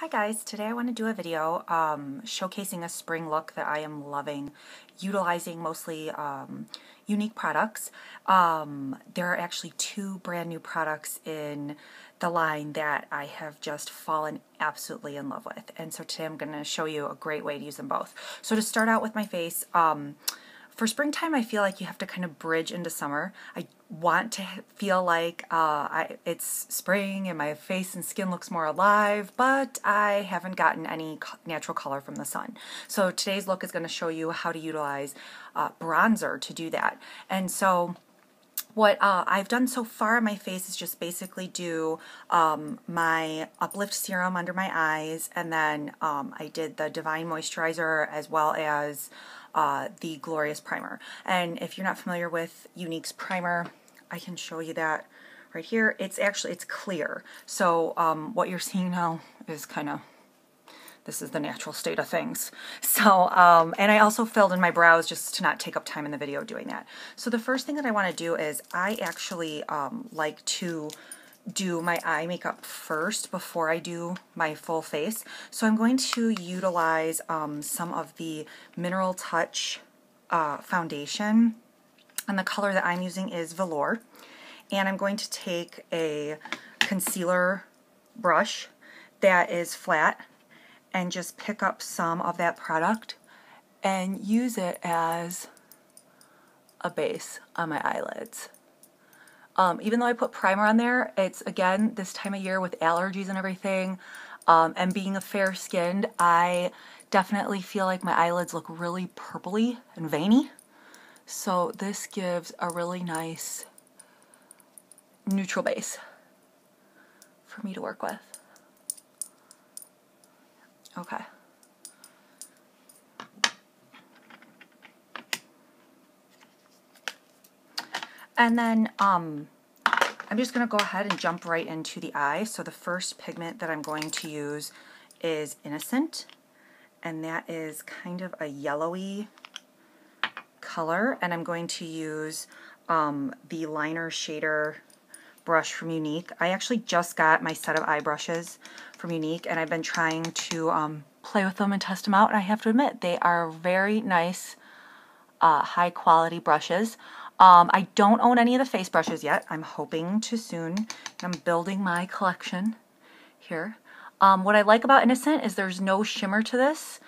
Hi guys, today I want to do a video um, showcasing a spring look that I am loving, utilizing mostly um, Younique products. Um, there are actually two brand new products in the line that I have just fallen absolutely in love with. And so today I'm going to show you a great way to use them both. So to start out with my face, um, for springtime, I feel like you have to kind of bridge into summer. I want to feel like uh, I, it's spring and my face and skin looks more alive, but I haven't gotten any natural color from the sun. So today's look is going to show you how to utilize uh, bronzer to do that. And so what uh, I've done so far on my face is just basically do um, my Uplift Serum under my eyes, and then um, I did the Divine Moisturizer as well as uh, the Glorious Primer. And if you're not familiar with Younique's primer, I can show you that right here. It's actually, it's clear. So um, what you're seeing now is kind of this is the natural state of things. So, um, and I also filled in my brows just to not take up time in the video doing that. So the first thing that I want to do is I actually um, like to do my eye makeup first before I do my full face. So I'm going to utilize um, some of the Mineral Touch uh, foundation and the color that I'm using is Velour. And I'm going to take a concealer brush that is flat and just pick up some of that product and use it as a base on my eyelids. Um, even though I put primer on there, it's again this time of year with allergies and everything, um, and being a fair skinned, I definitely feel like my eyelids look really purpley and veiny. So this gives a really nice neutral base for me to work with. Okay. And then um, I'm just going to go ahead and jump right into the eye. So the first pigment that I'm going to use is Innocent. And that is kind of a yellowy color. And I'm going to use um, the liner shader brush from Younique. I actually just got my set of eye brushes from Younique. and I've been trying to um, play with them and test them out and I have to admit they are very nice uh, high quality brushes. Um, I don't own any of the face brushes yet. I'm hoping to soon. I'm building my collection here. Um, what I like about Innocent is there's no shimmer to this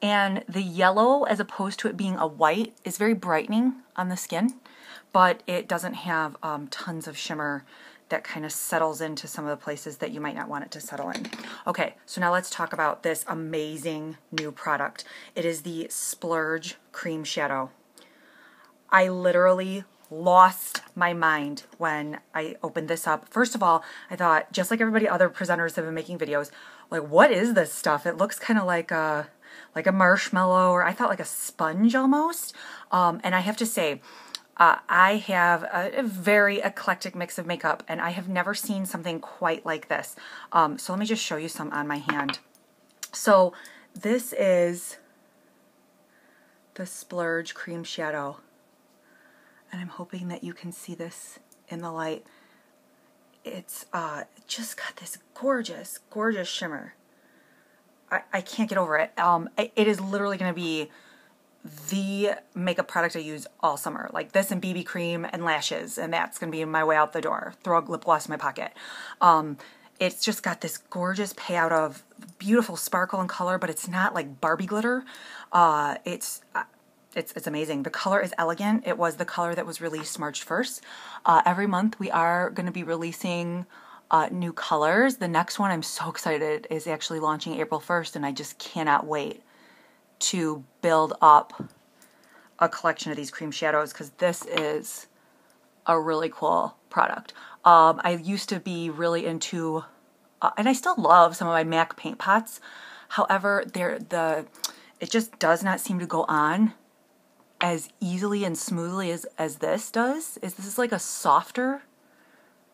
and the yellow as opposed to it being a white is very brightening on the skin but it doesn't have um, tons of shimmer that kind of settles into some of the places that you might not want it to settle in. Okay, so now let's talk about this amazing new product. It is the Splurge Cream Shadow. I literally lost my mind when I opened this up. First of all, I thought, just like everybody other presenters have been making videos, like, what is this stuff? It looks kind of like a, like a marshmallow, or I thought like a sponge almost. Um, and I have to say, uh, I have a, a, very eclectic mix of makeup and I have never seen something quite like this. Um, so let me just show you some on my hand. So this is the Splurge Cream Shadow. And I'm hoping that you can see this in the light. It's uh, just got this gorgeous, gorgeous shimmer. I, I can't get over it. Um, it is literally going to be the makeup product I use all summer. Like this and BB cream and lashes, and that's going to be my way out the door. Throw a lip gloss in my pocket. Um, it's just got this gorgeous payout of beautiful sparkle and color, but it's not like Barbie glitter. Uh, it's uh, it's it's amazing. The color is elegant. It was the color that was released March 1st. Uh, every month we are going to be releasing uh, new colors. The next one I'm so excited is actually launching April 1st, and I just cannot wait to build up a collection of these cream shadows because this is a really cool product. Um, I used to be really into, uh, and I still love some of my MAC paint pots. However, they're, the it just does not seem to go on as easily and smoothly as, as this does. Is This is like a softer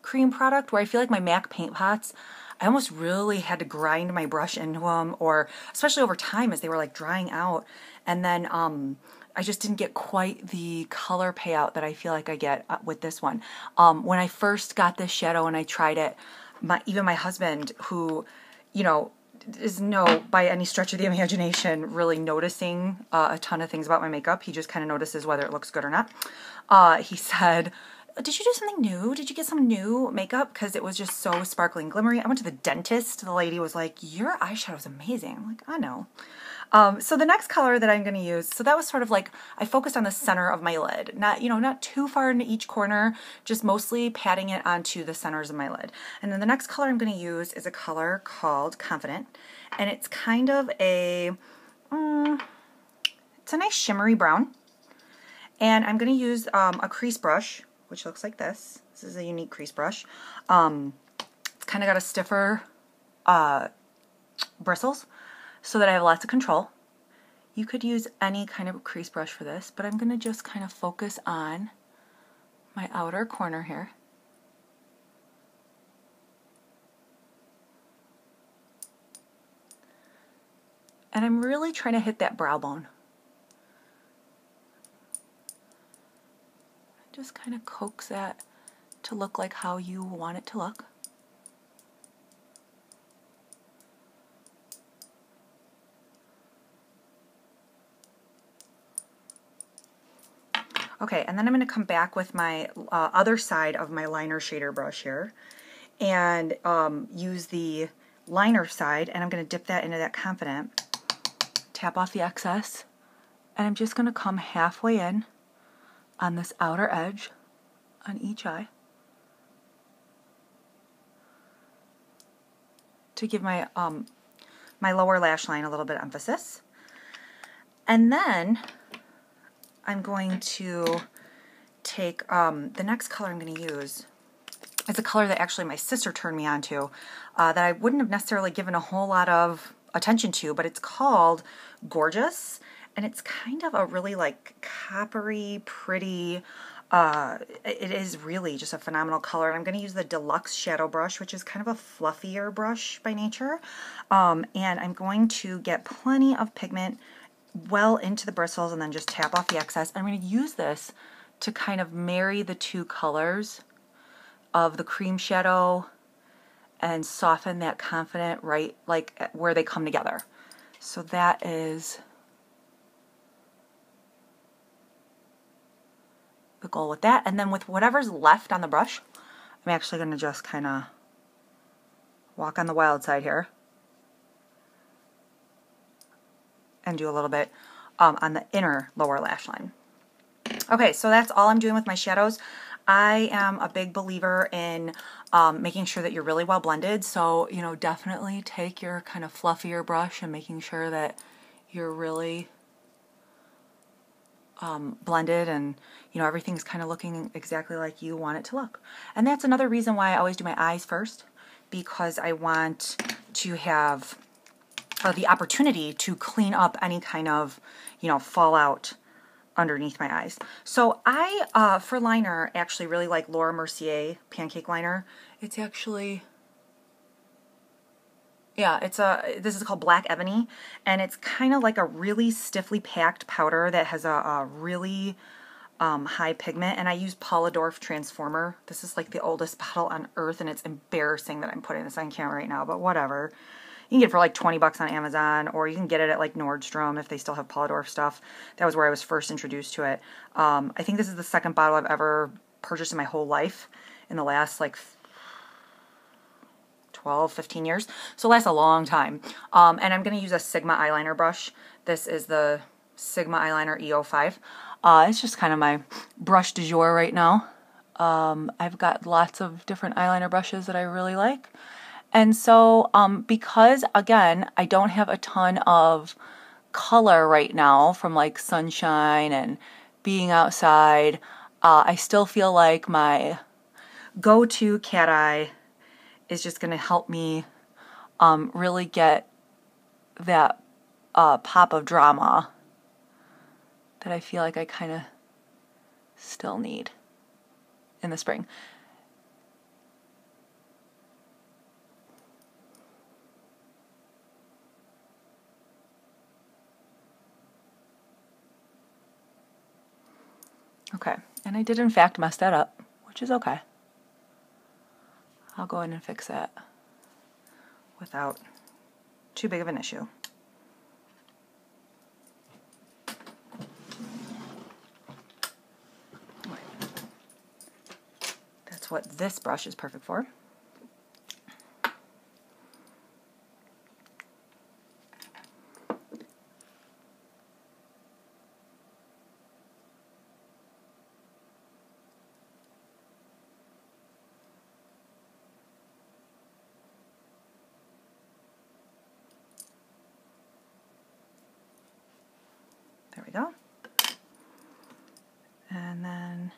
cream product where I feel like my MAC paint pots, I almost really had to grind my brush into them or especially over time as they were like drying out. And then um, I just didn't get quite the color payout that I feel like I get uh, with this one. Um, when I first got this shadow and I tried it, my even my husband who, you know, is no, by any stretch of the imagination, really noticing uh, a ton of things about my makeup. He just kind of notices whether it looks good or not. Uh, he said, did you do something new? Did you get some new makeup? Because it was just so sparkling glimmery. I went to the dentist. The lady was like, your eyeshadow is amazing. I'm like, I know. Um, so the next color that I'm going to use, so that was sort of like, I focused on the center of my lid. Not, you know, not too far into each corner, just mostly patting it onto the centers of my lid. And then the next color I'm going to use is a color called Confident. And it's kind of a, um, it's a nice shimmery brown. And I'm going to use um, a crease brush, which looks like this. This is a Younique crease brush. Um, it's kind of got a stiffer uh, bristles so that I have lots of control. You could use any kind of crease brush for this, but I'm going to just kind of focus on my outer corner here. And I'm really trying to hit that brow bone. Just kind of coax that to look like how you want it to look. Okay, and then I'm going to come back with my uh, other side of my liner shader brush here and um, use the liner side and I'm going to dip that into that Confident, tap off the excess, and I'm just going to come halfway in on this outer edge on each eye to give my um, my lower lash line a little bit of emphasis. And then I'm going to take um, the next color I'm going to use. It's a color that actually my sister turned me on to uh, that I wouldn't have necessarily given a whole lot of attention to, but it's called Gorgeous. And it's kind of a really like coppery, pretty, uh, it is really just a phenomenal color. And I'm going to use the Deluxe Shadow Brush, which is kind of a fluffier brush by nature. Um, and I'm going to get plenty of pigment well into the bristles and then just tap off the excess. I'm going to use this to kind of marry the two colors of the cream shadow and soften that confident right like where they come together. So that is the goal with that. And then with whatever's left on the brush, I'm actually going to just kind of walk on the wild side here. And do a little bit um, on the inner lower lash line. Okay, so that's all I'm doing with my shadows. I am a big believer in um, making sure that you're really well blended. So, you know, definitely take your kind of fluffier brush and making sure that you're really um, blended and, you know, everything's kind of looking exactly like you want it to look. And that's another reason why I always do my eyes first because I want to have uh, the opportunity to clean up any kind of, you know, fallout underneath my eyes. So I, uh, for liner, actually really like Laura Mercier Pancake Liner. It's actually, yeah, it's a, this is called Black Ebony, and it's kind of like a really stiffly packed powder that has a, a really um, high pigment, and I use Paula Dorf Transformer. This is like the oldest bottle on earth, and it's embarrassing that I'm putting this on camera right now, but whatever. You can get it for like 20 bucks on Amazon, or you can get it at like Nordstrom if they still have Paula Dorf stuff. That was where I was first introduced to it. Um, I think this is the second bottle I've ever purchased in my whole life in the last like 12, 15 years. So it lasts a long time. Um, and I'm going to use a Sigma eyeliner brush. This is the Sigma Eyeliner E05. Uh, it's just kind of my brush du jour right now. Um, I've got lots of different eyeliner brushes that I really like. And so, um, because again, I don't have a ton of color right now from like sunshine and being outside, uh, I still feel like my go to cat eye is just going to help me um, really get that uh, pop of drama that I feel like I kind of still need in the spring. Okay, and I did in fact mess that up, which is okay. I'll go in and fix that without too big of an issue. That's what this brush is perfect for. and then